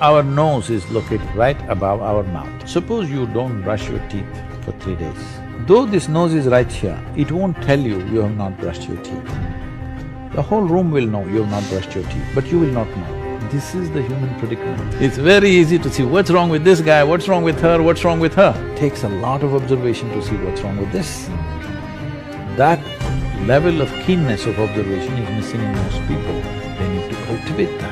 Our nose is located right above our mouth. Suppose you don't brush your teeth for three days. Though this nose is right here, it won't tell you you have not brushed your teeth. The whole room will know you have not brushed your teeth, but you will not know. This is the human predicament. It's very easy to see what's wrong with this guy, what's wrong with her, what's wrong with her. Takes a lot of observation to see what's wrong with this. That level of keenness of observation is missing in most people. They need to cultivate that.